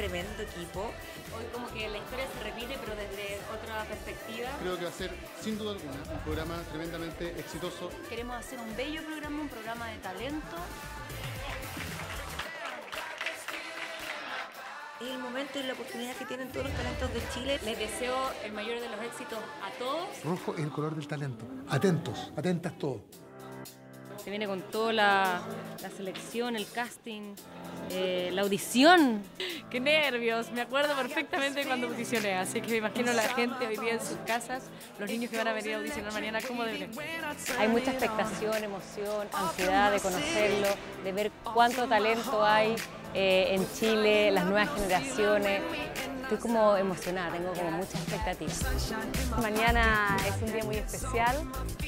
tremendo equipo. Hoy como que la historia se repite, pero desde otra perspectiva. Creo que va a ser, sin duda alguna, un programa tremendamente exitoso. Queremos hacer un bello programa, un programa de talento. Es el momento y la oportunidad que tienen todos los talentos de Chile. Les deseo el mayor de los éxitos a todos. Rojo es el color del talento. Atentos, atentas todos. Se viene con toda la, la selección, el casting, eh, la audición. ¡Qué nervios! Me acuerdo perfectamente cuando audicioné, así que me imagino la gente hoy día en sus casas, los niños que van a venir a audicionar mañana, ¿cómo deben? Hay mucha expectación, emoción, ansiedad de conocerlo, de ver cuánto talento hay eh, en Chile, las nuevas generaciones. Estoy como emocionada, tengo como muchas expectativas. Mañana es un día muy especial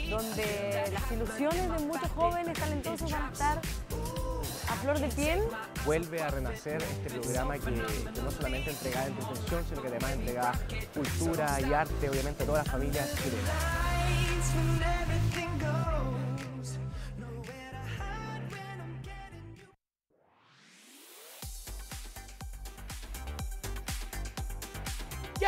donde las ilusiones de muchos jóvenes talentosos van a estar a flor de piel. Vuelve a renacer este programa que, no solamente entregaba entretención, sino que además entregaba cultura y arte, obviamente, a todas las familias chilenas.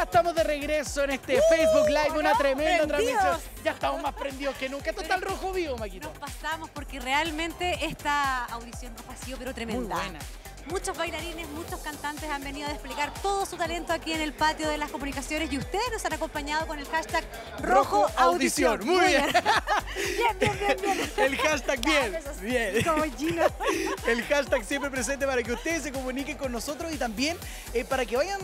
Estamos de regreso en este Facebook Live, una tremenda transmisión. Ya estamos más prendidos que nunca. Esto está el rojo vivo, Maquito. Nos pasamos porque realmente esta audición roja ha sido pero tremenda. Muy buena. Muchos bailarines, muchos cantantes han venido a desplegar todo su talento aquí en el patio de las comunicaciones y ustedes nos han acompañado con el hashtag Rojo Audición. Muy bien. Bien, bien, bien, bien. El hashtag bien. Bien. Como Gino. El hashtag siempre presente para que ustedes se comuniquen con nosotros y también eh, para que vayan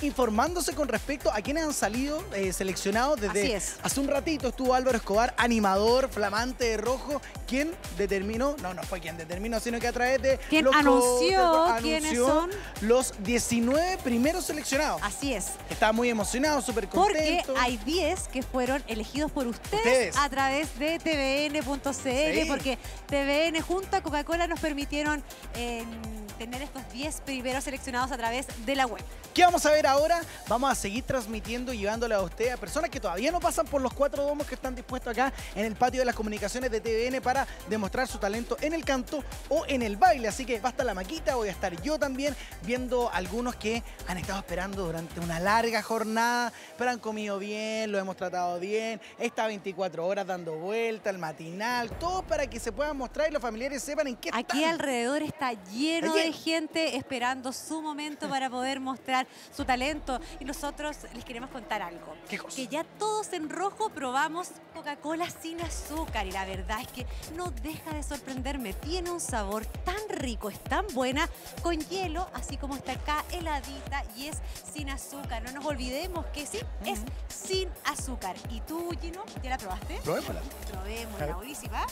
informándose con respecto a quienes han salido eh, seleccionados desde Así es. hace un ratito estuvo Álvaro Escobar, animador, flamante de rojo, quien determinó, no, no fue quien determinó, sino que a través de Quien anunció quiénes son. los 19 primeros seleccionados. Así es. Estaba muy emocionado, súper Porque contento. hay 10 que fueron elegidos por ustedes, Ustedes. a través de tvn.cl, Sí. porque TVN junto a Coca-Cola nos permitieron eh, tener estos 10 primeros seleccionados a través de la web. ¿Qué vamos a ver ahora? Vamos a seguir transmitiendo y llevándole a usted a personas que todavía no pasan por los cuatro domos que están dispuestos acá en el patio de las comunicaciones de TVN para demostrar su talento en el canto o en el baile. Así que va a estar la maquita, voy a estar yo también viendo algunos que han estado esperando durante una larga jornada, pero han comido bien, lo hemos tratado bien, está 24 horas dando vuelta, el matinal, todo para que se puedan mostrar y los familiares sepan en qué Aquí están. alrededor está lleno Está de gente esperando su momento para poder mostrar su talento. Y nosotros les queremos contar algo. ¿Qué cosa? Que ya todos en rojo probamos Coca-Cola sin azúcar. Y la verdad es que no deja de sorprenderme. Tiene un sabor tan rico, es tan buena, con hielo, así como está acá heladita y es sin azúcar. No nos olvidemos que sí, es sin azúcar. ¿Y tú, Gino, ya la probaste? Probémosla. Probémosla, buenísima.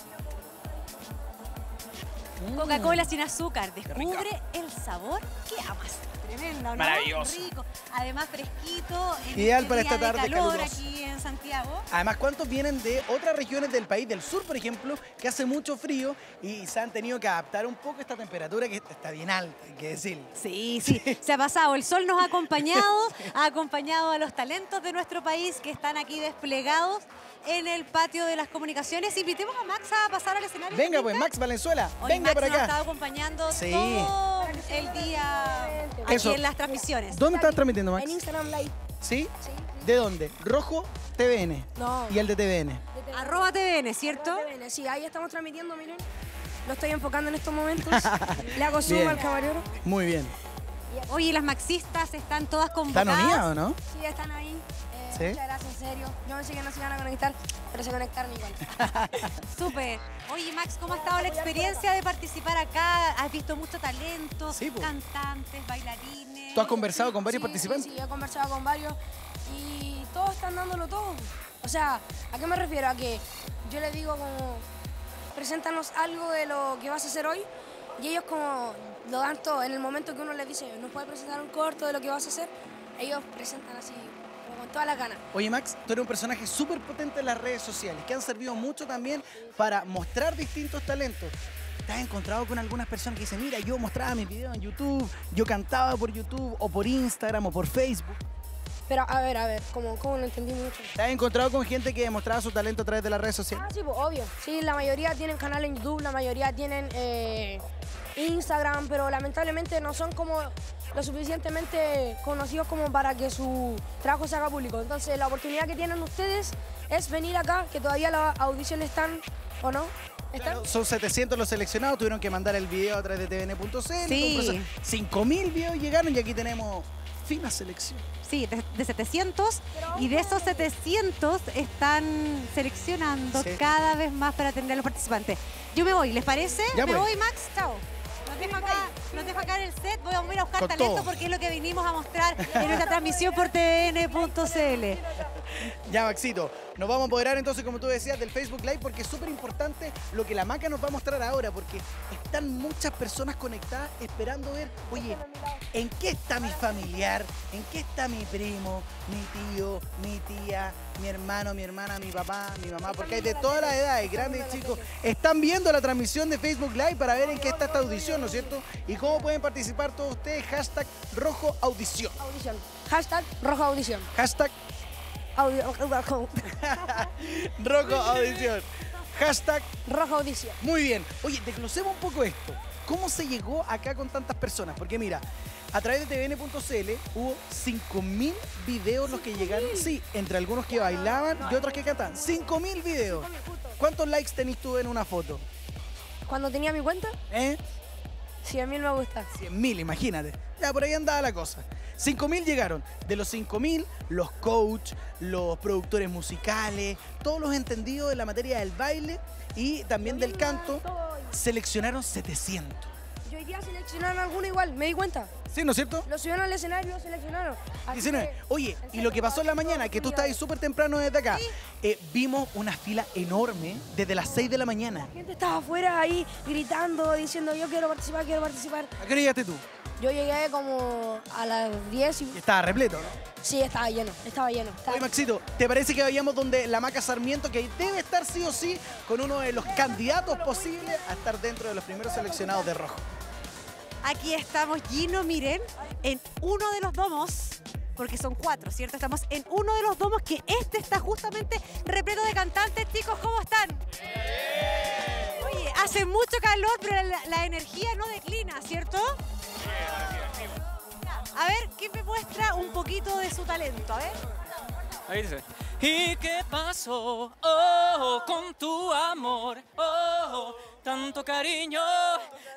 Coca-Cola sin azúcar. Descubre el sabor que amas. Tremendo, ¿no? Maravilloso. Rico. Además, fresquito. En Ideal este para esta de tarde calor calurosa. aquí en Santiago. Además, ¿cuántos vienen de otras regiones del país, del sur, por ejemplo, que hace mucho frío y se han tenido que adaptar un poco a esta temperatura que está bien alta, hay que decirlo? Sí, sí, se ha pasado. El sol nos ha acompañado, ha acompañado a los talentos de nuestro país que están aquí desplegados en el patio de las comunicaciones. Invitemos a Max a pasar al escenario. Venga, ¿te pues? Max Valenzuela, Hoy venga Para nos acá. estado acompañando Sí. todo el día aquí Eso. en las transmisiones. ¿Dónde estás transmitiendo, Max? En Instagram Live. ¿Sí? ¿De dónde? Rojo TVN. No. Y el de TVN. Arroba TVN, ¿cierto? TVN, Sí, ahí estamos transmitiendo, miren. Lo estoy enfocando en estos momentos. Le hago zoom Bien. al camarero. Muy bien. Oye, las maxistas están todas ¿Están convocadas. unidas o no? Sí, están ahí. Eh. Muchas gracias, en serio. Yo pensé que no se iban a conectar, pero se conectaron igual. Súper. Oye, Max, ¿cómo ha estado la experiencia de participar acá? ¿Has visto mucho talento? Sí. Cantantes, bailarines. ¿Tú has conversado con varios Sí, participantes? Sí, sí, he conversado con varios y todos están dándolo todo. O sea, ¿a qué me refiero? A que yo les digo como, preséntanos algo de lo que vas a hacer hoy y ellos como lo dan todo. En el momento que uno les dice, ¿nos puedes presentar un corto de lo que vas a hacer? Ellos presentan así, como con toda la ganas. Oye, Max, tú eres un personaje súper potente en las redes sociales que han servido mucho también para mostrar distintos talentos. ¿Te has encontrado con algunas personas que dicen, mira, yo mostraba mis videos en YouTube, yo cantaba por YouTube, o por Instagram, o por Facebook? Pero a ver, a ver, como, como no entendí mucho. ¿Te has encontrado con gente que demostraba su talento a través de las redes sociales? Ah, sí, pues obvio. Sí, la mayoría tienen canal en YouTube, la mayoría tienen eh, Instagram, pero lamentablemente no son como lo suficientemente conocidos como para que su trabajo se haga público. Entonces la oportunidad que tienen ustedes es venir acá, que todavía las audiciones están, ¿o no? ¿Están? Son 700 los seleccionados, tuvieron que mandar el video a través de tvn.cl. Sí. 5.000 videos llegaron y aquí tenemos fina selección. Sí, de, de 700 y de esos 700 están seleccionando Sí. cada vez más para atender a los participantes. Yo me voy, ¿les parece? Ya, me voy, Max, chao. Nos dejo acá, nos dejo acá en el set, voy a ir a buscar Con talento todo. porque es lo que vinimos a mostrar en nuestra transmisión por tvn.cl. Ya, Maxito, nos vamos a apoderar entonces, como tú decías, del Facebook Live porque es súper importante lo que la maca nos va a mostrar ahora porque están muchas personas conectadas esperando ver, oye, ¿en qué está mi familiar? ¿En qué está mi primo, mi tío, mi tía, mi hermano, mi hermana, mi papá, mi mamá? Porque hay de todas las edades, grandes y chicos. Están viendo la transmisión de Facebook Live para ver en qué está esta audición, ¿no es cierto? Y cómo pueden participar todos ustedes, hashtag rojo audición. Audición. Hashtag roja audición. Hashtag Audio- rojo audición. Hashtag roja audición. Muy bien. Oye, desglosemos un poco esto. ¿Cómo se llegó acá con tantas personas? Porque mira, a través de tvn.cl hubo 5.000 videos los que llegaron. Sí, entre algunos que bailaban y otros que cantaban. 5.000 videos. ¿Cuántos likes tenés tú en una foto? Cuando tenía mi cuenta, ¿Eh? sí, a mí me gusta. 100.000, imagínate. Ya por ahí andaba la cosa. 5.000 llegaron. De los 5.000, los coach, los productores musicales, todos los entendidos de la materia del baile y también del canto, seleccionaron 700. Yo hoy día seleccionaron alguno igual, me di cuenta. ¿Sí, no es cierto? Lo subieron al escenario y lo seleccionaron. Así 19. que, Oye, y lo que pasó en la mañana, que tú estabas ahí súper temprano desde acá, eh, vimos una fila enorme desde las 6 de la mañana. La gente estaba afuera ahí gritando, diciendo yo quiero participar, quiero participar. ¿A qué llegaste tú? Yo llegué como a las 10 y estaba repleto, ¿no? sí, estaba lleno, estaba lleno. estaba- Oye, Maxito, ¿te parece que vayamos donde la Maca Sarmiento, que debe estar sí o sí con uno de los candidatos posibles a estar dentro de los primeros seleccionados de rojo? Aquí estamos, Gino, miren, en uno de los domos, porque son cuatro, ¿cierto? Estamos en uno de los domos que este está justamente repleto de cantantes. Chicos, ¿cómo están? Oye, hace mucho calor, pero la, la energía no declina, ¿cierto? A ver, ¿quién me muestra un poquito de su talento? A ver. Ahí dice. ¿Y qué pasó? Oh, con tu amor. Oh, tanto cariño.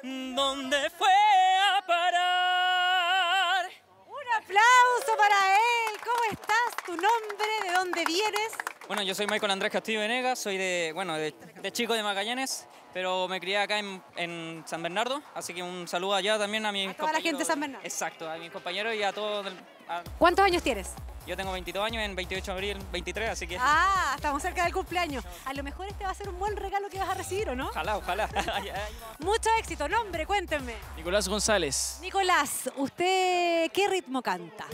¿Dónde fue a parar? Un aplauso para él. ¿Cómo estás? ¿Tu nombre? ¿De dónde vienes? Bueno, yo soy Michael Andrés Castillo Venegas, soy de, bueno, de, de chico de Magallanes, pero me crié acá en, en San Bernardo, así que un saludo allá también a mis A toda la gente de San Bernardo. Exacto, a mis compañeros y a todos. a- ¿Cuántos años tienes? yo tengo 22 años, en 28 de abril 23, así que Ah, estamos cerca del cumpleaños. A lo mejor este va a ser un buen regalo que vas a recibir, ¿o no? ojalá, ojalá. Mucho éxito. Nombre, cuéntenme. Nicolás González, Nicolás, ¿usted qué ritmo canta?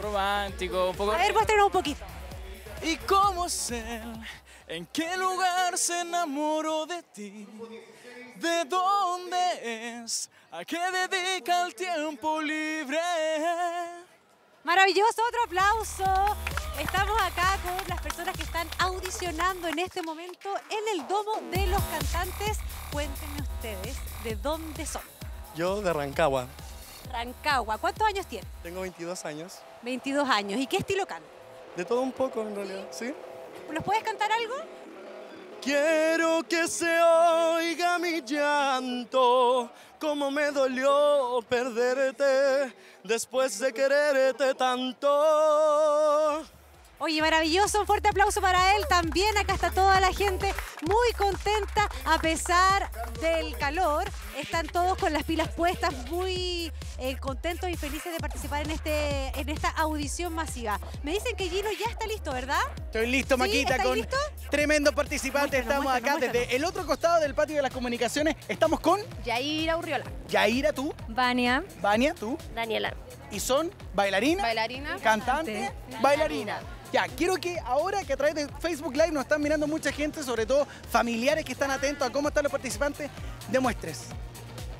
romántico, un poco... A ver, muéstrenos un poquito. ¿Y cómo sé en qué lugar se enamoró de ti? ¿De dónde es? ¿A qué dedica el tiempo libre? Maravilloso, otro aplauso. Estamos acá con las personas que están audicionando en este momento en el domo de los cantantes. Cuéntenme ustedes de dónde son. Yo de Rancagua, Rancagua, ¿cuántos años tiene? tengo 22 años. 22 años. ¿Y qué estilo canta? De todo un poco en realidad, ¿sí? ¿Nos puedes cantar algo? Quiero que se oiga mi llanto, como me dolió perderte después de quererte tanto. Oye, maravilloso, un fuerte aplauso para él. También acá está toda la gente muy contenta a pesar del calor. Están todos con las pilas puestas, muy eh, contentos y felices de participar en, este, en esta audición masiva. Me dicen que Gino ya está listo, ¿verdad? Estoy listo, ¿Sí? Maquita, ¿Estáis con listo? tremendo participante. Muéstranos, Estamos acá muéstranos, desde el otro costado del patio de las comunicaciones. Estamos con Yaira Urriola. Yaira, tú, Vania. Vania, tú, Daniela. y son bailarina, Bailarina. cantante, bailarina. Ya, quiero que ahora que a través de Facebook Live nos están mirando mucha gente, sobre todo familiares que están atentos a cómo están los participantes, demuestres.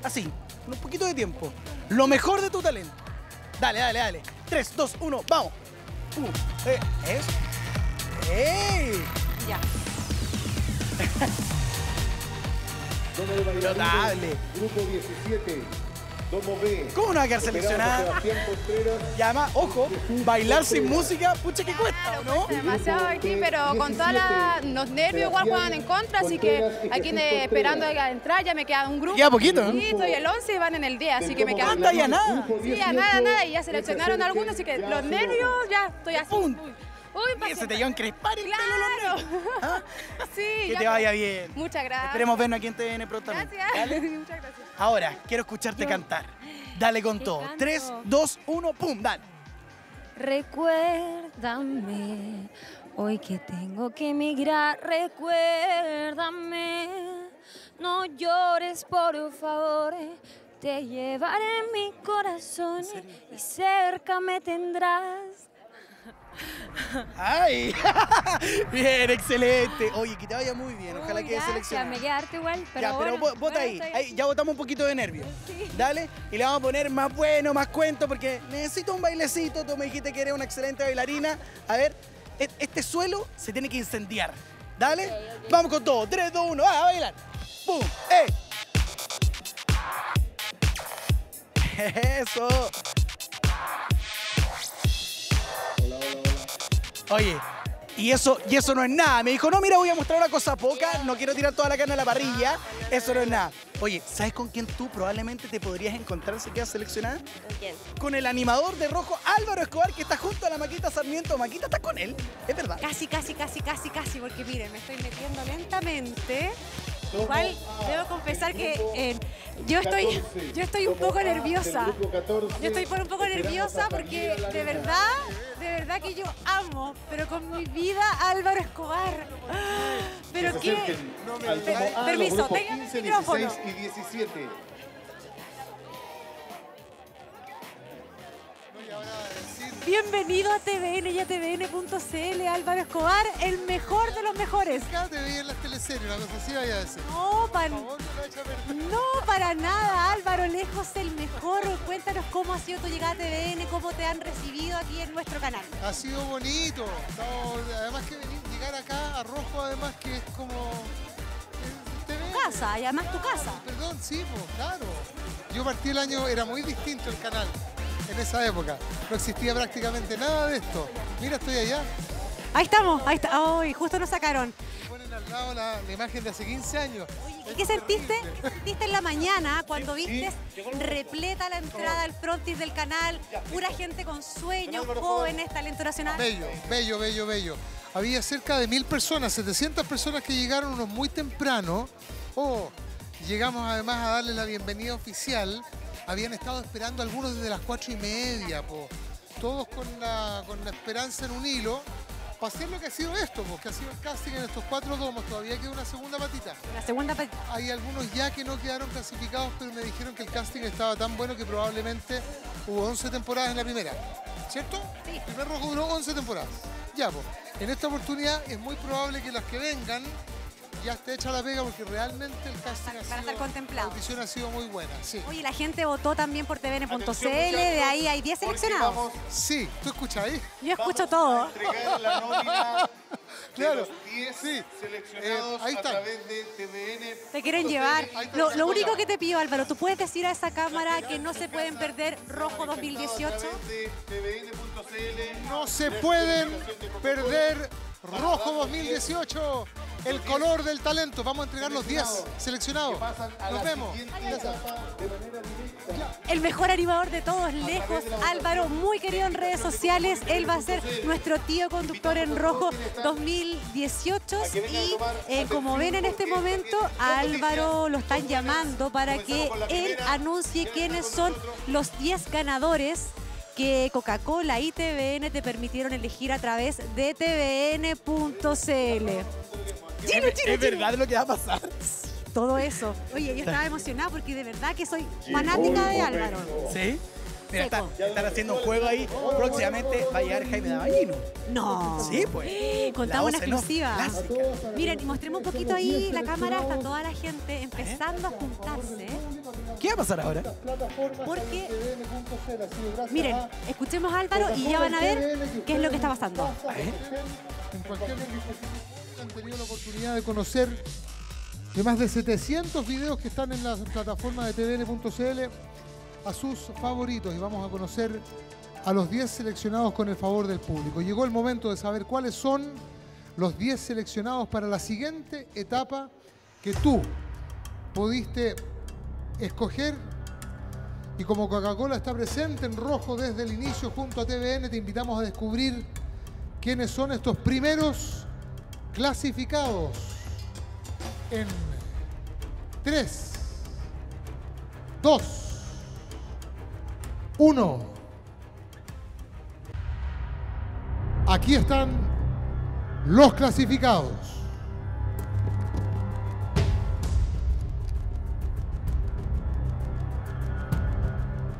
Así, un poquito de tiempo. Lo mejor de tu talento. Dale, dale, dale. 3, 2, 1, vamos. Uh, eh, ¿Es? ¡Ey! Ya. Notable. Grupo 17. ¿Cómo no va a quedar seleccionada? Y además, ojo, bailar sin música, pucha que cuesta, ¿o ¿no? demasiado aquí, pero con todos los nervios igual juegan en contra, así que aquí esperando a entrar ya me queda un grupo. Queda poquito, ¿no? Sí, estoy el 11 y van en el 10, así que me queda... Anda ya nada. Sí, ya nada, nada, y ya seleccionaron algunos, así que los nervios ya estoy así. Uy, uy, Y se te llevan crespar el pelo los nervios. claro. Sí, Que ya te vaya bien. Muchas gracias. Esperemos vernos aquí en TVN prontamente. ¿Vale? Muchas gracias. Ahora, quiero escucharte cantar. Dale con todo. 3, 2, 1, pum, dale. Recuérdame, hoy que tengo que emigrar, recuérdame. No llores, por favor, te llevaré en mi corazón y cerca me tendrás. ¡Ay! bien, excelente. Oye, que te vaya muy bien. Ojalá quede seleccionado. me quedarte igual, pero ya, pero bueno, vo- vota bueno, ahí. Ya votamos un poquito de nervio. Dale. Y le vamos a poner más bueno, más cuento, porque necesito un bailecito. Tú me dijiste que eres una excelente bailarina. A ver, e- este suelo se tiene que incendiar. Dale. Vamos con todo. 3, 2, 1. ¡Ah, a bailar! ¡Pum! ¡Eh! Eso. Oye, y eso, y eso no es nada. Me dijo, no, mira, voy a mostrar una cosa poca, no quiero tirar toda la carne a la parrilla. Eso no es nada. Oye, ¿sabes con quién tú probablemente te podrías encontrar si quedas seleccionada? ¿Con quién? Con el animador de rojo Álvaro Escobar, que está junto a la Maquita Sarmiento. Maquita está con él, es verdad. Casi, casi, casi, casi, casi, porque miren, me estoy metiendo lentamente. Igual debo confesar que eh, yo estoy yo estoy un poco nerviosa. Yo estoy por un poco nerviosa porque de verdad, de verdad que yo amo, pero con mi vida a Álvaro Escobar. Pero qué permiso, tengan el 15, micrófono. 16 y 17. Bienvenido a TVN y a TVN.cl, Álvaro Escobar, el mejor de los mejores. Acá te veía en las teleseries, una cosa así vaya a decir. No, para, no, para nada, Álvaro, lejos el mejor. Cuéntanos cómo ha sido tu llegada a TVN, cómo te han recibido aquí en nuestro canal. Ha sido bonito. Además que venir, llegar acá a Rojo, además que es como... Tu casa, y además tu casa. Perdón, sí, pues, claro. Yo partí el año, era muy distinto el canal en esa época. No existía prácticamente nada de esto. Mira, estoy allá. Ahí estamos, ahí está. Ay, justo nos sacaron. Ponen al lado la, la imagen de hace 15 años. ¿Y qué sentiste? ¿Qué sentiste en la mañana cuando viste repleta la entrada al frontis del canal? Pura gente con sueños, jóvenes, talento nacional. Bello, bello, bello, bello. Había cerca de mil personas, 700 personas que llegaron unos muy temprano. Oh, llegamos además a darle la bienvenida oficial. Habían estado esperando algunos desde las cuatro y media, po. todos con la, con la esperanza en un hilo. Para hacer lo que ha sido esto, po, que ha sido el casting en estos cuatro domos, todavía queda una segunda patita. La segunda patita. Hay algunos ya que no quedaron clasificados, pero me dijeron que el casting estaba tan bueno que probablemente hubo 11 temporadas en la primera. ¿Cierto? Sí. El primer rojo duró 11 temporadas. Ya, pues. En esta oportunidad es muy probable que las que vengan ya esté hecha la pega porque realmente el casting ha Para sido, estar contemplado. la audición ha sido muy buena. Sí. Oye, la gente votó también por tvn.cl, de ahí hay 10 seleccionados. Sí, ¿tú escuchas ahí? Yo escucho todo. Entregar la nómina Claro. de los 10 seleccionados Eh, ahí a está. través de TVN. Te quieren llevar. Lo, lo único que te pido, Álvaro, tú puedes decir a esa cámara que no se pueden perder Rojo 2018. No se pueden perder Rojo 2018, el color del talento. Vamos a entregar los 10 seleccionados. Nos vemos. El mejor animador de todos, lejos, Álvaro, muy querido en redes sociales. Él va a ser nuestro tío conductor en Rojo 2018. Y eh, como ven en este momento, a Álvaro lo están llamando para que él anuncie quiénes son los 10 ganadores que Coca-Cola y TVN te permitieron elegir a través de tvn.cl. Chino, chino, ¿Es verdad lo que va a pasar? Todo eso. Oye, yo estaba emocionada porque de verdad que soy fanática de Álvaro. ¿Sí? Mira, está- están haciendo un juego ahí. Próximamente va a llegar Jaime Davallino. No. Sí, pues. Contamos una exclusiva. clásica. Miren, y mostremos un poquito ahí la cámara, está toda la gente empezando a juntarse. ¿Qué va a pasar ahora? Porque, miren, escuchemos a Álvaro y ya van a ver qué es lo que está pasando. En cualquier dispositivo han tenido la oportunidad de conocer de más de 700 videos que están en la plataforma de tvn.cl a sus favoritos y vamos a conocer a los 10 seleccionados con el favor del público. Llegó el momento de saber cuáles son los 10 seleccionados para la siguiente etapa que tú pudiste escoger y como Coca-Cola está presente en rojo desde el inicio junto a TVN, te invitamos a descubrir quiénes son estos primeros clasificados en 3, 2, 1. Aquí están los clasificados.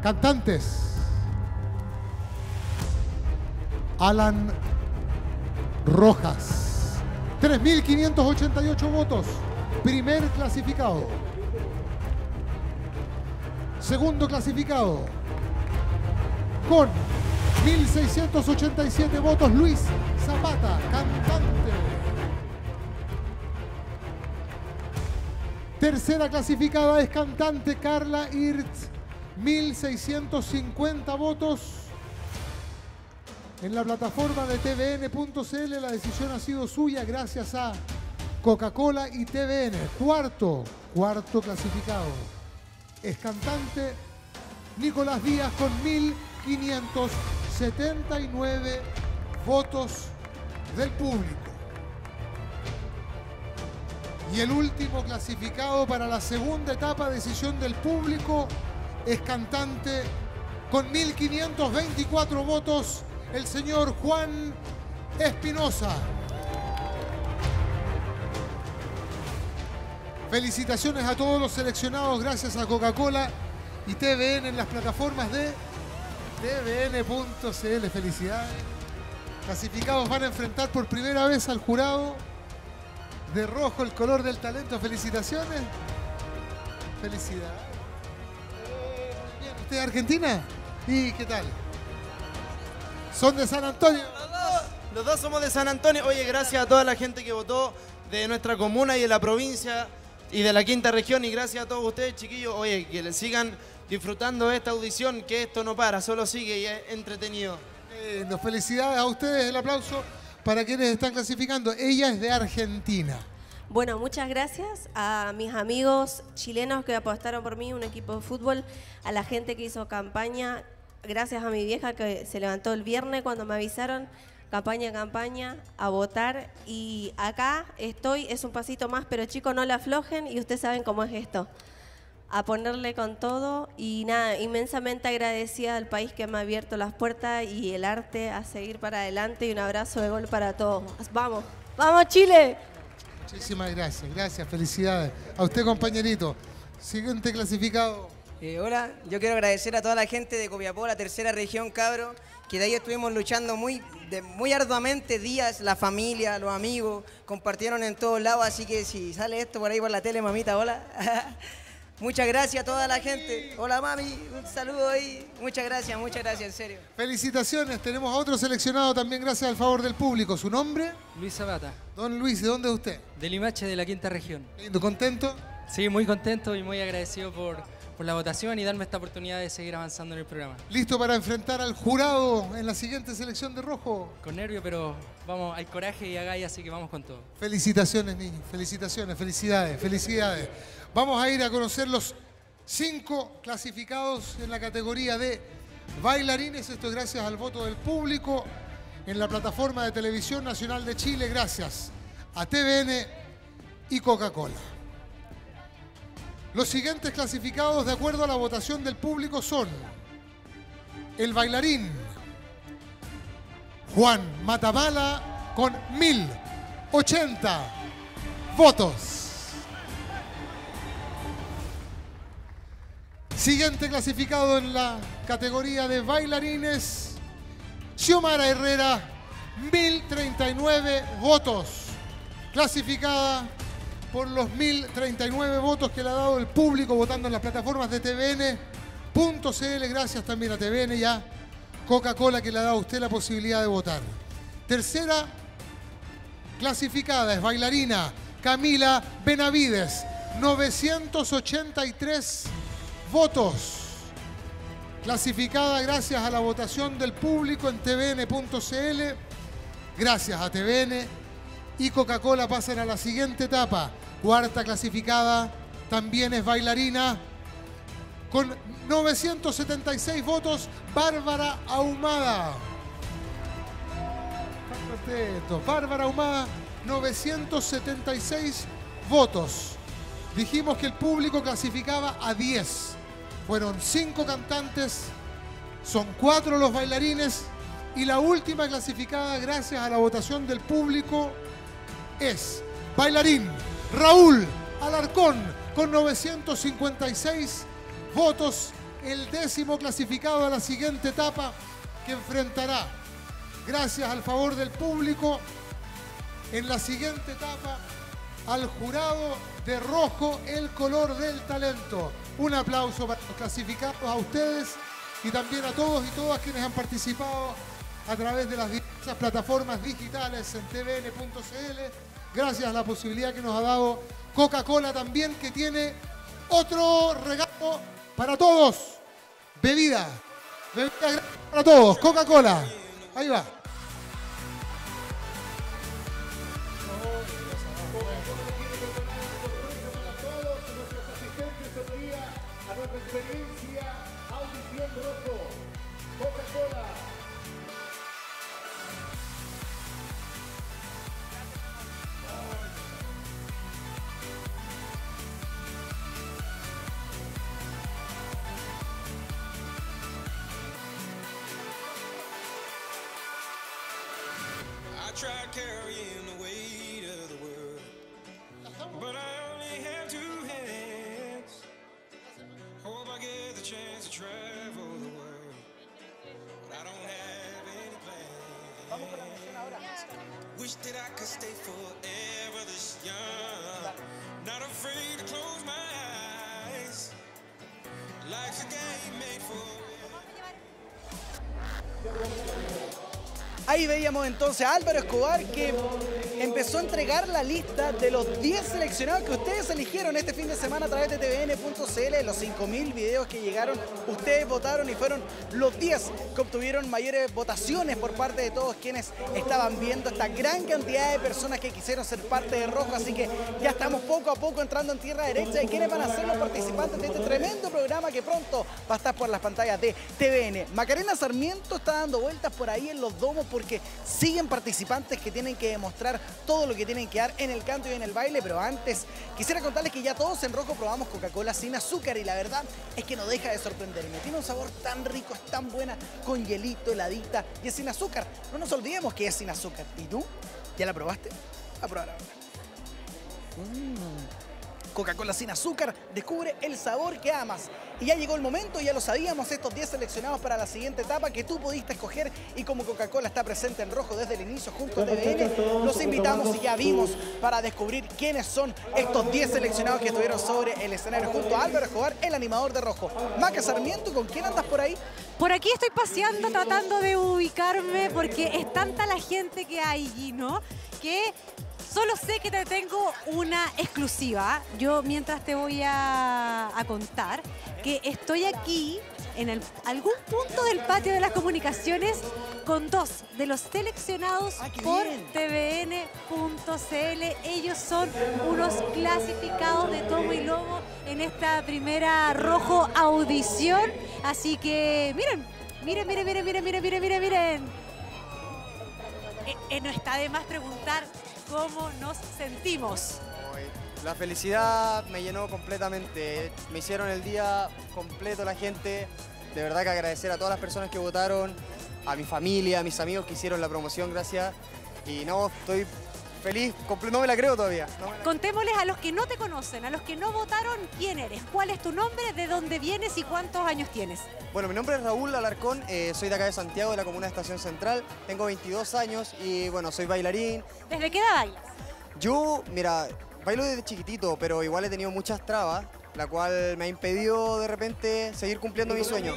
Cantantes. Alan Rojas. 3.588 votos. Primer clasificado. Segundo clasificado. Con 1.687 votos. Luis Zapata, cantante. Tercera clasificada es cantante Carla Irtz. 1.650 votos. En la plataforma de tvn.cl la decisión ha sido suya gracias a Coca-Cola y TVN. Cuarto, cuarto clasificado. Es cantante Nicolás Díaz con 1.579 votos del público. Y el último clasificado para la segunda etapa, decisión del público, es cantante con 1.524 votos, el señor Juan Espinosa. Felicitaciones a todos los seleccionados gracias a Coca-Cola y TVN en las plataformas de tvn.cl. Felicidades. Clasificados van a enfrentar por primera vez al jurado de rojo el color del talento. Felicitaciones. Felicidades. ¿Usted es Argentina? ¿Y qué tal? Son de San Antonio. Los dos somos de San Antonio. Oye, gracias a toda la gente que votó de nuestra comuna y de la provincia y de la quinta región. Y gracias a todos ustedes, chiquillos. Oye, que le sigan disfrutando de esta audición, que esto no para, solo sigue y es entretenido. Eh, nos felicidades a ustedes, el aplauso para quienes están clasificando. Ella es de Argentina. Bueno, muchas gracias a mis amigos chilenos que apostaron por mí, un equipo de fútbol, a la gente que hizo campaña, gracias a mi vieja que se levantó el viernes cuando me avisaron, campaña, campaña, a votar. Y acá estoy, es un pasito más, pero chicos, no la aflojen y ustedes saben cómo es esto. A ponerle con todo y nada, inmensamente agradecida al país que me ha abierto las puertas y el arte a seguir para adelante y un abrazo de gol para todos. Vamos, vamos Chile. Muchísimas gracias, gracias, felicidades. A usted, compañerito. Siguiente clasificado. Eh, hola, yo quiero agradecer a toda la gente de Copiapó, la tercera región, cabro, que de ahí estuvimos luchando muy, de- muy arduamente días, la familia, los amigos, compartieron en todos lados, así que si sale esto por ahí por la tele, mamita, hola. Muchas gracias a toda la gente. Hola mami, un saludo ahí. Muchas gracias, muchas gracias, en serio. Felicitaciones, tenemos a otro seleccionado también gracias al favor del público. ¿Su nombre? Luis Zapata, Don Luis, ¿de dónde es usted? de Limache, de la quinta región. Lindo, ¿Contento? Sí, muy contento y muy agradecido por, por la votación y darme esta oportunidad de seguir avanzando en el programa. ¿Listo para enfrentar al jurado en la siguiente selección de rojo? Con nervio, pero vamos, hay coraje y agallas, así que vamos con todo. Felicitaciones, niños. Felicitaciones, felicidades, felicidades. Vamos a ir a conocer los cinco clasificados en la categoría de bailarines. Esto es gracias al voto del público en la plataforma de Televisión Nacional de Chile. Gracias a TVN y Coca-Cola. Los siguientes clasificados de acuerdo a la votación del público son el bailarín Juan Matamala con 1080 votos. Siguiente clasificado en la categoría de bailarines, Xiomara Herrera, 1039 votos. Clasificada por los 1039 votos que le ha dado el público votando en las plataformas de tvn.cl. Gracias también a TVN y a Coca-Cola que le ha dado a usted la posibilidad de votar. Tercera clasificada es bailarina Camila Benavides. 983 votos. Clasificada gracias a la votación del público en tvn.cl. Gracias a TVN. Y Coca-Cola pasan a la siguiente etapa. Cuarta clasificada también es bailarina. Con 976 votos, Bárbara Ahumada. Bárbara Ahumada, 976 votos. Dijimos que el público clasificaba a 10. Fueron 5 cantantes, son 4 los bailarines y la última clasificada gracias a la votación del público es bailarín Raúl Alarcón con 956 votos, el décimo clasificado a la siguiente etapa que enfrentará, gracias al favor del público, en la siguiente etapa al jurado de rojo el color del talento. Un aplauso para los clasificados a ustedes y también a todos y todas quienes han participado a través de las diversas plataformas digitales en tvn.cl. Gracias a la posibilidad que nos ha dado Coca-Cola también, que tiene otro regalo para todos. Bebida. Bebida para todos. Coca-Cola. Ahí va. Experiencia Audición Rojo, Coca-Cola. I tried carrying Wish that I could stay forever this young, not afraid to close my eyes. Life's a game made for. Ahí veíamos entonces a Álvaro Escobar que empezó a entregar la lista de los 10 seleccionados que ustedes eligieron este fin de semana a través de tvn.cl, los 5.000 videos que llegaron, ustedes votaron y fueron los 10 que obtuvieron mayores votaciones por parte de todos quienes estaban viendo esta gran cantidad de personas que quisieron ser parte de Rojo, así que ya estamos poco a poco entrando en tierra derecha y quiénes van a ser los participantes de este tremendo programa que pronto va a estar por las pantallas de TVN. Macarena Sarmiento está dando vueltas por ahí en los domos porque siguen participantes que tienen que demostrar todo lo que tienen que dar en el canto y en el baile, pero antes quisiera contarles que ya todos en Rojo probamos Coca-Cola sin azúcar y la verdad es que no deja de sorprenderme. Tiene un sabor tan rico, es tan buena, con hielito, heladita y es sin azúcar. No nos olvidemos que es sin azúcar. ¿Y tú? ¿Ya la probaste? A probar ahora. Mm. Coca-Cola sin azúcar, descubre el sabor que amas. Y ya llegó el momento, ya lo sabíamos, estos 10 seleccionados para la siguiente etapa que tú pudiste escoger y como Coca-Cola está presente en rojo desde el inicio junto a TVN, los invitamos y ya vimos para descubrir quiénes son estos 10 seleccionados que estuvieron sobre el escenario junto a Álvaro Escobar, el animador de rojo. Maca Sarmiento, ¿con quién andas por ahí? Por aquí estoy paseando tratando de ubicarme porque es tanta la gente que hay allí, ¿no? Que Solo sé que te tengo una exclusiva. Yo mientras te voy a, contar que estoy aquí en algún punto del patio de las comunicaciones con dos de los seleccionados ah, por tvn.cl. Ellos son unos clasificados de tomo y lobo en esta primera rojo audición. Así que miren, miren, miren, miren, miren, miren, miren, miren. Eh, eh, no está de más preguntar cómo nos sentimos. La felicidad me llenó completamente. Me hicieron el día completo la gente. De verdad que agradecer a todas las personas que votaron, a mi familia, a mis amigos que hicieron la promoción, gracias. Y no, estoy feliz, no me la creo todavía. no Contémosles a los que no te conocen, a los que no votaron, quién eres, cuál es tu nombre, de dónde vienes y cuántos años tienes. Bueno, mi nombre es Raúl Alarcón, eh, soy de acá de Santiago, de la comuna de Estación Central. Tengo 22 años y bueno, soy bailarín. ¿Desde qué edad bailas? Yo, mira, bailo desde chiquitito, pero igual he tenido muchas trabas, la cual me ha impedido de repente seguir cumpliendo mi sueño.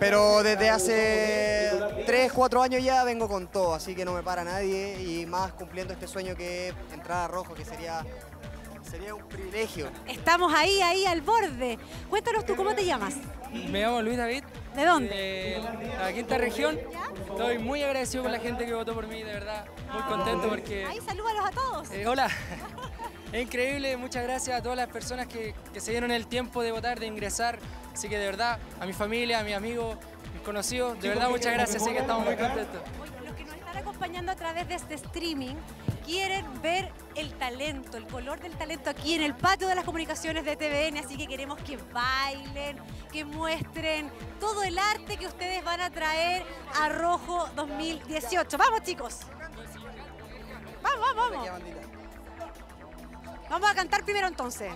Pero desde hace 3, 4 años ya vengo con todo, así que no me para nadie y más cumpliendo este sueño que entrar a rojo, que sería Sería un privilegio. Estamos ahí, ahí al borde. Cuéntanos tú, ¿cómo te llamas? Me llamo Luis David. ¿De dónde? De la quinta región. Estoy muy agradecido con la gente que votó por mí, de verdad. Muy contento porque... Ahí salúdalos a todos. Eh, hola. Es increíble, muchas gracias a todas las personas que, que se dieron el tiempo de votar, de ingresar. Así que de verdad, a mi familia, a mis amigos, mis conocidos, de verdad muchas gracias, así que estamos muy contentos. Los que nos están acompañando a través de este streaming quieren ver el talento, el color del talento aquí en el patio de las comunicaciones de TVN, así que queremos que bailen, que muestren todo el arte que ustedes van a traer a Rojo 2018. Vamos chicos. Vamos, vamos, vamos. Vamos a cantar primero entonces.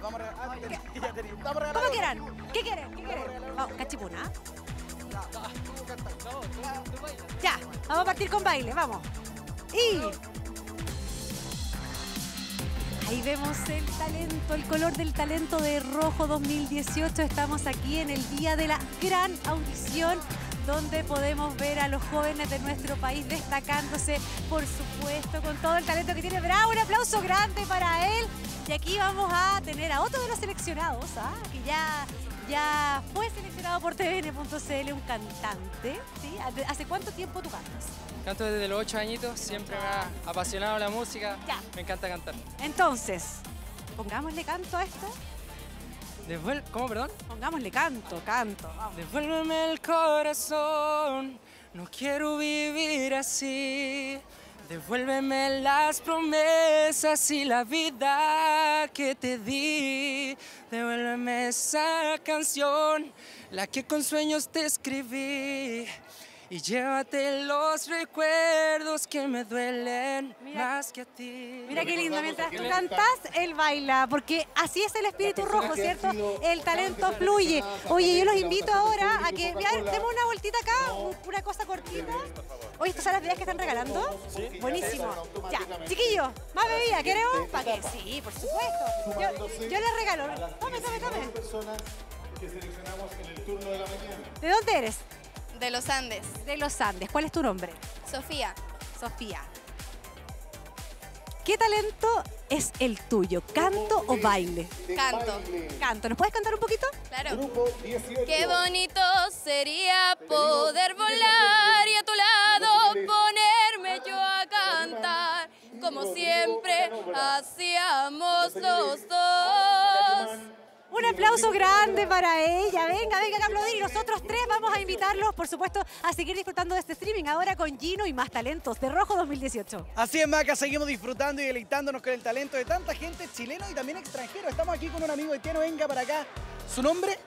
¿Cómo quieran? ¿Qué quieren? ¿Qué quieren? Vamos, cachipuna. Ya, vamos a partir con baile, vamos. Y ahí vemos el talento, el color del talento de Rojo 2018. Estamos aquí en el día de la gran audición donde podemos ver a los jóvenes de nuestro país destacándose, por supuesto, con todo el talento que tiene. Bravo, un aplauso grande para él. Y aquí vamos a tener a otro de los seleccionados, ¿ah? que ya, ya fue seleccionado por tvn.cl, un cantante. ¿sí? ¿Hace cuánto tiempo tú cantas? Canto desde los ocho añitos, siempre me ha apasionado la música, me encanta cantar. Entonces, pongámosle canto a esto. Devuel- ¿Cómo, perdón? Pongámosle canto, canto. vamos. Devuélveme el corazón, no quiero vivir así. Devuélveme las promesas y la vida que te di. Devuélveme esa canción, la que con sueños te escribí. Y llévate los recuerdos que me duelen más que a ti. Mira qué lindo, mientras tú cantas, él baila, porque así es el espíritu rojo, ¿cierto? El talento fluye. Oye, yo los invito ahora a que demos una vueltita acá, un- una cosa cortita. Oye, ¿estas son las bebidas que están regalando? Buenísimo. Ya, chiquillos, más bebida, ¿queremos? ¿Para qué? Sí, por supuesto. Yo, yo les regalo. Tome, tome, tome. personas que seleccionamos en el turno de la mañana. ¿De dónde eres? De los Andes. De los Andes. ¿Cuál es tu nombre? Sofía. Sofía. ¿Qué talento es el tuyo? ¿Canto o baile? Canto. Canto. ¿Nos puedes cantar un poquito? Claro. Qué bonito sería poder volar y a tu lado ponerme yo a cantar, como siempre hacíamos los dos. Un aplauso grande para ella. Venga, venga a aplaudir. Y nosotros tres vamos a invitarlos, por supuesto, a seguir disfrutando de este streaming ahora con Gino y más talentos de Rojo 2018. Así es, Maca, seguimos disfrutando y deleitándonos con el talento de tanta gente chileno y también extranjero. Estamos aquí con un amigo haitiano, venga para acá. ¿Su nombre?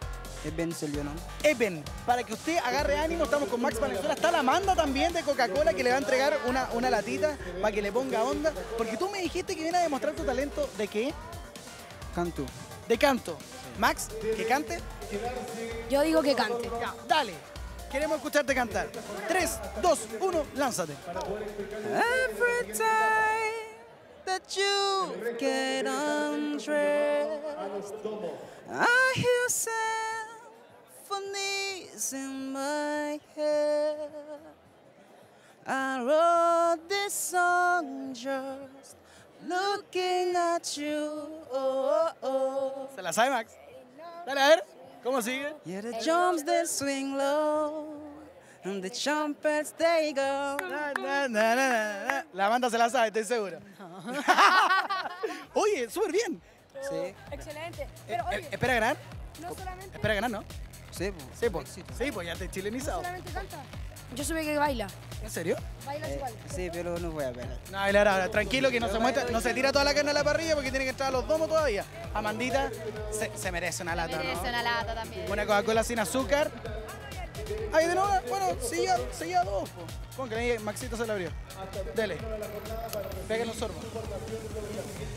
Eben Silvio, Eben, para que usted agarre ánimo, estamos con Max Valenzuela. Está la Amanda también de Coca-Cola que le va a entregar una, una latita para que le ponga onda. Porque tú me dijiste que viene a demostrar tu talento de qué? Canto. De canto. Max, que cante. Yo digo que cante. Ya, dale. Queremos escucharte cantar. 3, 2, 1, lánzate. Every time that you get undressed, I hear symphonies in my head. I wrote this song just looking at you. Oh, oh. ¿Se la sabe, Max? Dale, a ver. ¿Cómo sigue? Yeah, the drums they swing low, and the trumpets they go. Na, na, na, na, na. La banda se la sabe, estoy seguro. Oye, súper bien. Sí. Excelente. Pero Eh, oye, ¿Espera ganar? no solamente, Espera ganar, ¿no? Sí, pues. Sí, pues. Sí, pues ya te chilenizado. solamente canta. Yo supe que baila. ¿En serio? Bailas igual. Sí, pero no voy a ver. No, bailar ahora, tranquilo que no se muestra, no se tira toda la carne a la parrilla porque tiene que entrar a los domos todavía. Amandita se, se merece una lata, Merece ¿no? una lata también. Una Coca-Cola sin azúcar. Ahí de nuevo, bueno, seguía, seguía dos. po. Póngale ahí, Maxito se la abrió. Dele. Pégale un sorbo.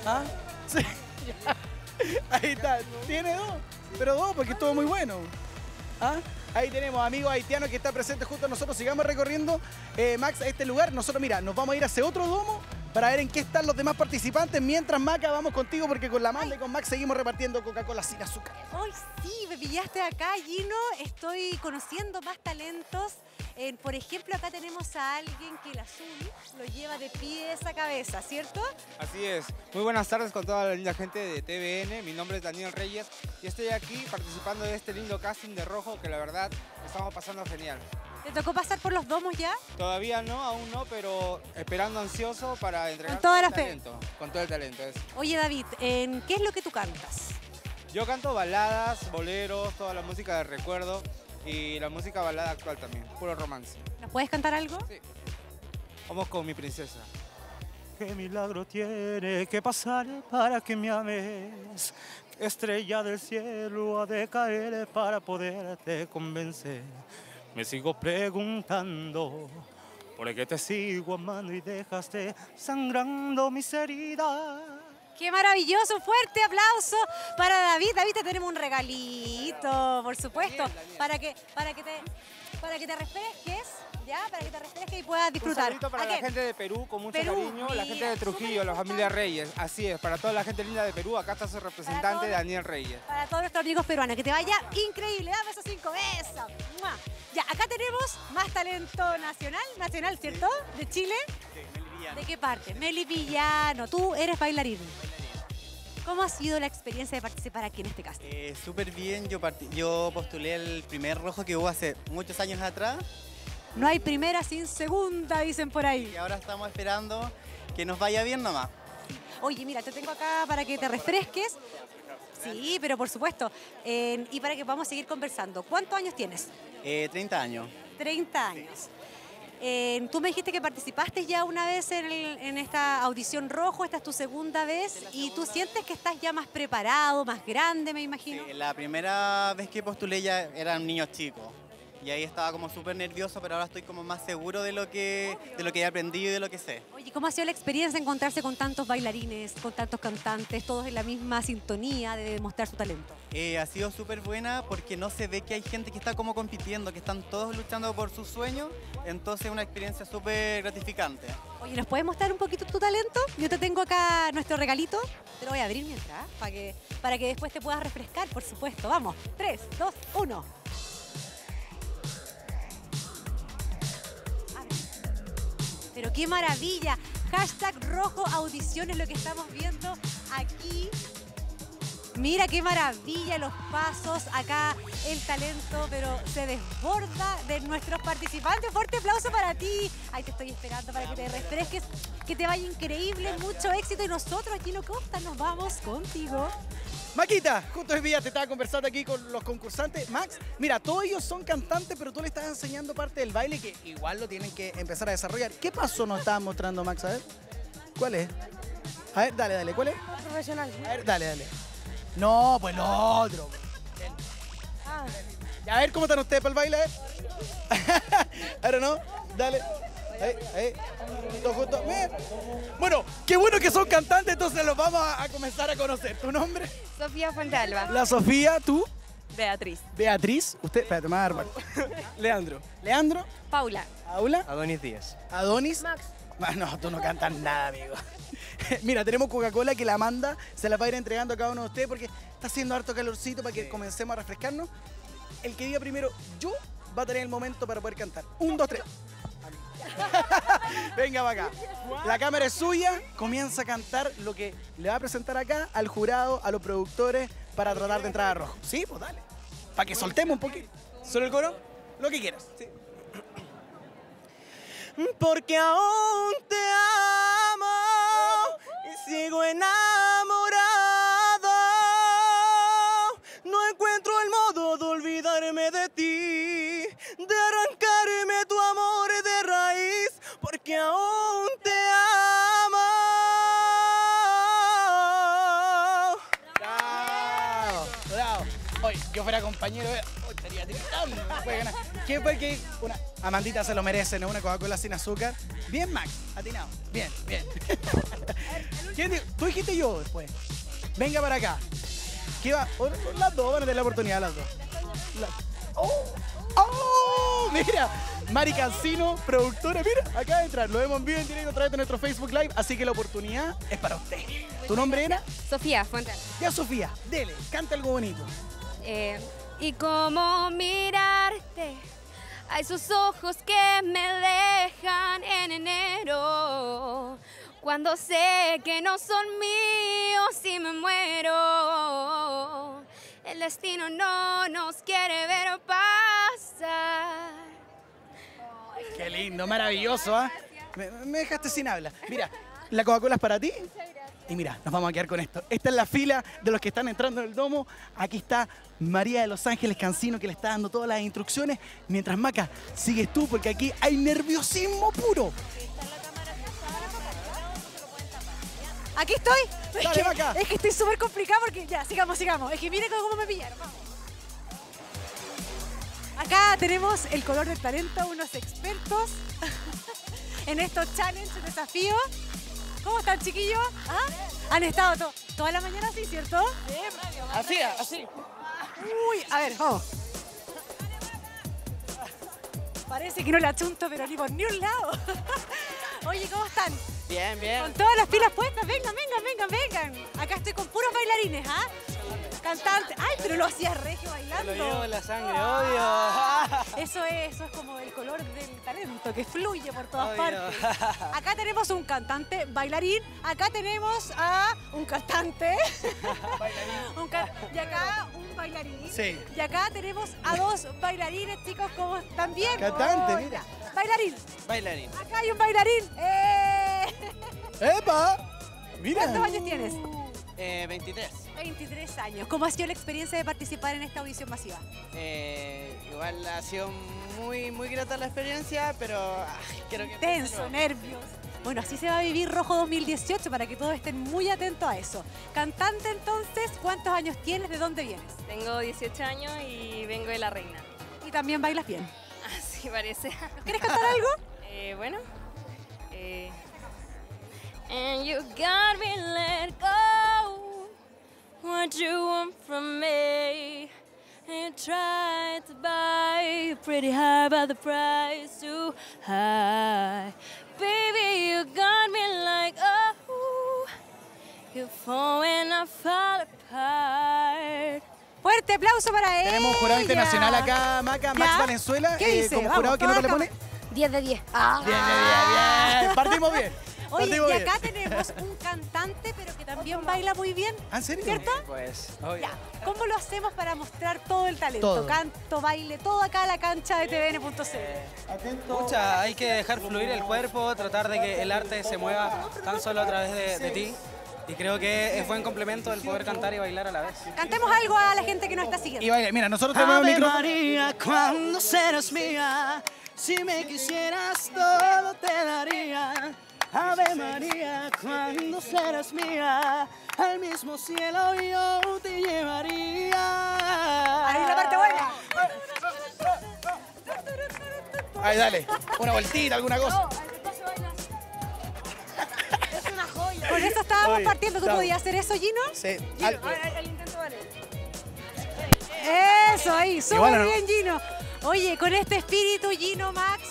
¿Ah? Sí. Ahí está. Tiene dos. Pero dos porque estuvo muy bueno. ¿Ah? Ahí tenemos amigos haitianos que está presente junto a nosotros. Sigamos recorriendo, eh, Max, este lugar. Nosotros, mira, nos vamos a ir hacia otro domo para ver en qué están los demás participantes. Mientras, Maca, vamos contigo porque con la Amanda y con Max seguimos repartiendo Coca-Cola sin azúcar. Hoy sí, me pillaste acá, Gino. Estoy conociendo más talentos Eh, por ejemplo, acá tenemos a alguien que el azul lo lleva de pies a cabeza, ¿cierto? Así es. Muy buenas tardes con toda la linda gente de TVN. Mi nombre es Daniel Reyes y estoy aquí participando de este lindo casting de rojo que la verdad estamos pasando genial. ¿Te tocó pasar por los domos ya? Todavía no, aún no, pero esperando ansioso para entregar Con toda todo la fe. talento. Con todo el talento. Oye, David, ¿en ¿qué es lo que tú cantas? Yo canto baladas, boleros, toda la música de recuerdo y la música balada actual también, puro romance. ¿Nos puedes cantar algo? Sí. Vamos con mi princesa. ¿Qué milagro tiene que pasar para que me ames? Estrella del cielo ha de caer para poderte convencer. Me sigo preguntando por qué te sigo amando y dejaste sangrando mis heridas. ¡Qué maravilloso! Un fuerte aplauso para David. David, te tenemos un regalito, por supuesto, para que, para que te, para que te refresques, ¿ya? Para que te refresques y puedas Un disfrutar. saludito para ¿A la qué? gente de Perú con mucho Perú, cariño, la gente de Trujillo, la familia Reyes. Así es, para toda la gente linda de Perú, acá está su representante Daniel Reyes. Para todos nuestros amigos peruanos, que te vaya increíble. Dame esos cinco besos. Ya, acá tenemos más talento nacional, nacional, ¿cierto? De Chile. ¿De qué parte? Meli Villano. Tú eres bailarín. ¿Cómo ha sido la experiencia de participar aquí en este casting? Eh, Súper bien, yo, yo postulé el primer rojo que hubo hace muchos años atrás No hay primera sin segunda, dicen por ahí. y ahora estamos esperando que nos vaya bien nomás. Oye, mira, te tengo acá para que te refresques. Sí, pero por supuesto. Eh, y para que podamos seguir conversando. ¿Cuántos años tienes? Eh, 30 años. 30 años. Eh, tú me dijiste que participaste ya una vez en, el- en esta audición rojo, esta es tu segunda vez, y tú sientes que estás ya más preparado, más grande, me imagino. La primera vez que postulé ya eran niños chicos y ahí estaba como súper nervioso, pero ahora estoy como más seguro de lo que, de lo que he aprendido y de lo que sé. Oye, ¿cómo ha sido la experiencia de encontrarse con tantos bailarines, con tantos cantantes, todos en la misma sintonía de demostrar su talento? Eh, ha sido súper buena porque no se ve que hay gente que está como compitiendo, que están todos luchando por sus sueños, entonces es una experiencia súper gratificante. Oye, ¿nos puedes mostrar un poquito tu talento? Yo te tengo acá nuestro regalito. Te lo voy a abrir mientras, para que, para que después te puedas refrescar, por supuesto. Vamos, 3, 2, 1. Pero qué maravilla. Hashtag rojo audiciones lo que estamos viendo aquí. Mira qué maravilla los pasos, acá el talento, pero se desborda de nuestros participantes. Fuerte aplauso para ti. Ahí te estoy esperando para que te refresques, que te vaya increíble, mucho éxito y nosotros Lo Costa nos vamos contigo. Maquita, justo hoy día te estaba conversando aquí con los concursantes. Max, mira, todos ellos son cantantes, pero tú le estás enseñando parte del baile que igual lo tienen que empezar a desarrollar. ¿Qué paso nos estabas mostrando, Max? A ver. ¿Cuál es? A ver, dale, dale. ¿Cuál es? Profesional. A ver, dale, dale. No, pues lo otro. Ah, A ver, ¿cómo están ustedes para el baile? Ahora no, dale. Ahí, ahí. Bueno, qué bueno que son cantantes, entonces los vamos a, a comenzar a conocer. ¿Tu nombre? Sofía Fontalba. La Sofía, tú. Beatriz. Beatriz, usted, espérate, me va a dar mal. Leandro. Leandro. Paula. Paula. Adonis Díaz. Adonis. Max. No, tú no cantas nada, amigo. Mira, tenemos Coca-Cola que la manda, se la va a ir entregando a cada uno de ustedes porque está haciendo harto calorcito para que comencemos a refrescarnos. El que diga primero yo va a tener el momento para poder cantar. Un, dos, tres. Venga para acá. La cámara es suya, comienza a cantar lo que le va a presentar acá al jurado, a los productores, para tratar de entrar a rojo. Sí, pues dale. Para que soltemos un poquito. ¿Solo el coro? Lo que quieras. Porque aún te amo y sigo. Compañero, oh, estaría gritando, no puede ganar. ¿Quién fue que una Amandita se lo merece, ¿no? Una Coca-Cola sin azúcar. Bien, Max, atinado. Bien, bien. ¿Quién dijo? Tú dijiste yo después. Venga para acá. ¿Qué va? Las dos van a tener la oportunidad, las dos. La- ¡Oh! ¡Oh! Mira, Mari Cancino, productora, mira, acaba de entrar. Lo vemos en vivo en directo a través de nuestro Facebook Live, así que la oportunidad es para usted. ¿Tu nombre era? Sofía Fontalba. Ya, Sofía, dele, canta algo bonito. Eh, y cómo mirarte a esos ojos que me dejan en enero. Cuando sé que no son míos y me muero. El destino no nos quiere ver pasar. Qué lindo, maravilloso, ¿ah? Me, me dejaste sin habla. Mira, la Coca-Cola es para ti. Y mira, nos vamos a quedar con esto. Esta es la fila de los que están entrando en el domo. Aquí está María de Los Ángeles Cancino que le está dando todas las instrucciones. Mientras Maca, sigues tú porque aquí hay nerviosismo puro. Aquí estoy. Es que, Maca. es que estoy súper complicada porque ya, sigamos, sigamos. Es que miren cómo me pillaron. vamos. Acá tenemos el color del talento, unos expertos en estos challenges, desafíos. ¿Cómo están, chiquillos? ¿Ah? Han estado to- toda la mañana así, ¿cierto? Así, así. Uy, a ver, vamos. Parece que no la chunto, pero ni por ni un lado. Oye, ¿cómo están? Bien, bien. Con todas las pilas puestas, vengan, vengan, vengan, vengan. Acá estoy con puros bailarines, ¿ah? Cantantes. Ay, pero lo hacías regio bailando. Lo en la sangre, obvio. Eso es, eso es como el color del talento que fluye por todas Obvio. partes. Acá tenemos un cantante bailarín, acá tenemos a un cantante. Un ca- y acá un bailarín. Sí. Y acá tenemos a dos bailarines, chicos, como también. Cantante, Oh, mira. Bailarín. Bailarín. Acá hay un bailarín. ¡Eh! ¡Epa! Mira. ¿Cuántos años tienes? Eh, 23. 23 años. ¿Cómo ha sido la experiencia de participar en esta audición masiva? Eh, igual ha sido muy, muy grata la experiencia, pero ay, creo que... Tenso, nervios. Bueno, así se va a vivir Rojo 2018 para que todos estén muy atentos a eso. Cantante entonces, ¿cuántos años tienes? ¿De dónde vienes? Tengo 18 años y vengo de La Reina. Y también bailas bien. Así parece. ¿Quieres cantar algo? Eh, bueno. eh, And you got me let go. What you want from me? And you tried to buy pretty high, but the price too high. Baby, you got me like oh. You fall when I fall apart. Fuerte aplauso para él. Tenemos un jurado internacional acá, Maca, Max ¿Ya? Valenzuela, ¿Qué eh, dice? como Vamos, jurado que toda no le pone. 10 de 10. Ah. Bien, bien, bien, bien. Partimos bien. Oye, y acá tenemos un cantante, pero que también baila muy bien. ¿Ah, ¿En serio? ¿Cierto? Pues, Ya. ¿Cómo lo hacemos para mostrar todo el talento? Todo. Canto, baile, todo acá a la cancha de tvn.cl. Pucha, hay que dejar fluir el cuerpo, tratar de que el arte se mueva tan solo a través de, de ti. Y creo que es buen complemento el poder cantar y bailar a la vez. Cantemos algo a la gente que nos está siguiendo. Y baile, mira, nosotros tenemos Ave micrófono. María, cuando serás mía, si me quisieras todo te daría. Ave María, cuando serás mía, al mismo cielo yo te llevaría. Ahí la parte buena. Ahí, dale. Una vueltita, alguna cosa. Es una joya. Con eso estábamos Oye, partiendo. ¿Tú estamos. podías hacer eso, Gino? Sí. Gino, Al- el intento vale. Eso ahí, súper Igual, ¿o no? bien, Gino. Oye, con este espíritu, Gino Max,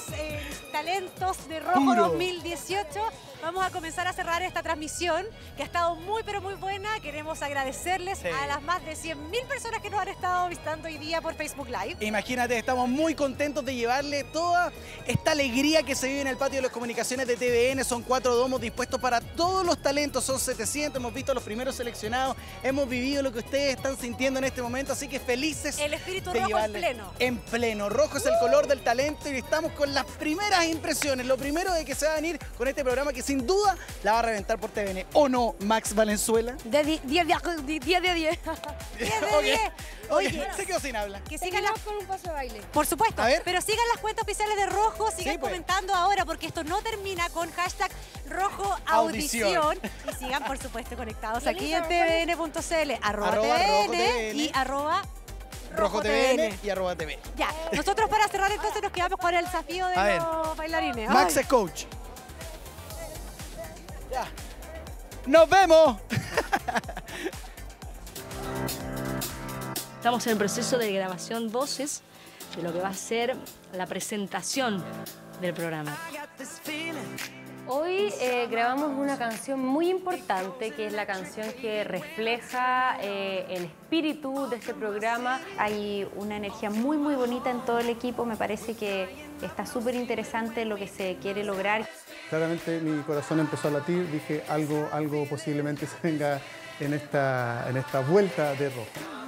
talentos de Rojo Puro. 2018, vamos a comenzar a cerrar esta transmisión que ha estado muy, pero muy buena. Queremos agradecerles Sí. a las más de 100.000 personas que nos han estado visitando hoy día por Facebook Live. Imagínate, estamos muy contentos de llevarle toda esta alegría que se vive en el patio de las comunicaciones de TVN. Son cuatro domos dispuestos para todos los talentos. Son 700, hemos visto a los primeros seleccionados, hemos vivido lo que ustedes están sintiendo en este momento, así que felices. El espíritu de rojo en pleno. En pleno. Rojo es el color del talento y estamos con las primeras impresiones. Lo primero de que se va a venir con este programa que sin duda la va a reventar por TVN. ¿O no, Max Valenzuela? De 10 de 10. 10 de 10. 10 de Ok. 10. Oye, se quedó sin habla. que sigan las con un paso de baile. Por supuesto, A ver. pero sigan las cuentas oficiales de Rojo, sigan Sí, pues. comentando ahora porque esto no termina con hashtag Rojo Audición. Audición. Y sigan, por supuesto, conectados ¿Y el aquí en tvn.cl, arroba, Arroba TVN, TVN. y arroba Rojo TVN y arroba TV. Ya, nosotros para cerrar entonces nos quedamos con el desafío de los bailarines. Max es coach. Ya. ¡Nos vemos! Estamos en el proceso de grabación voces de lo que va a ser la presentación del programa. Hoy eh, grabamos una canción muy importante, que es la canción que refleja eh, el espíritu de este programa. Hay una energía muy muy bonita en todo el equipo, me parece que está súper interesante lo que se quiere lograr. Claramente mi corazón empezó a latir, dije algo, algo posiblemente se venga en esta, en esta vuelta de rojo.